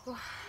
Wow.